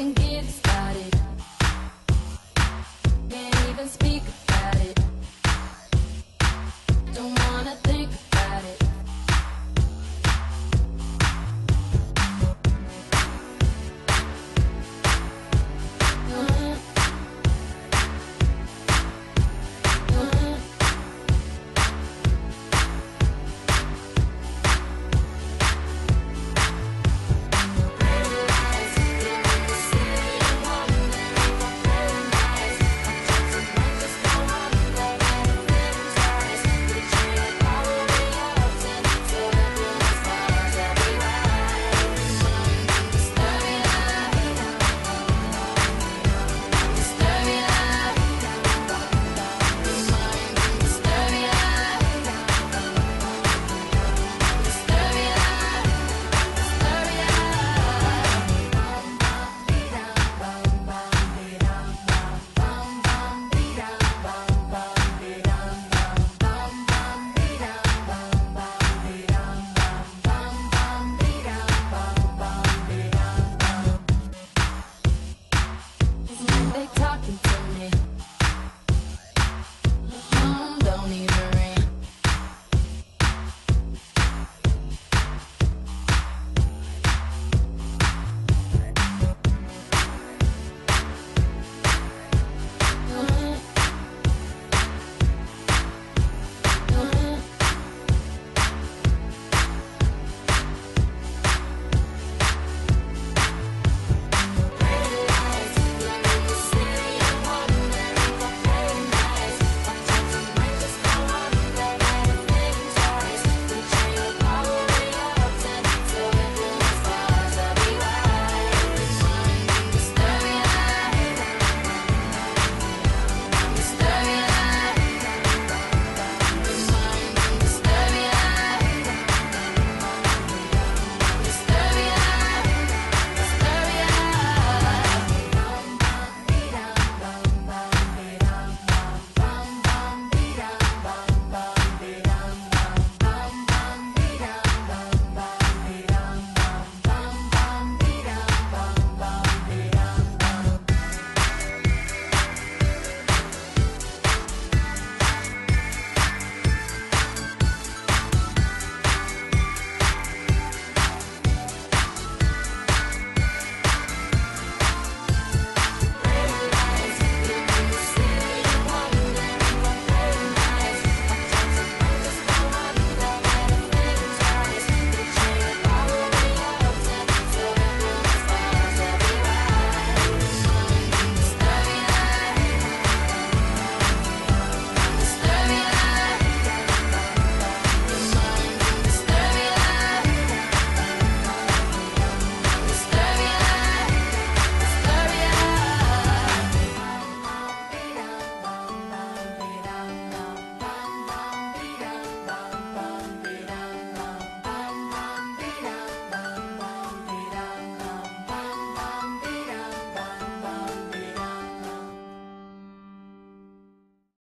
and give.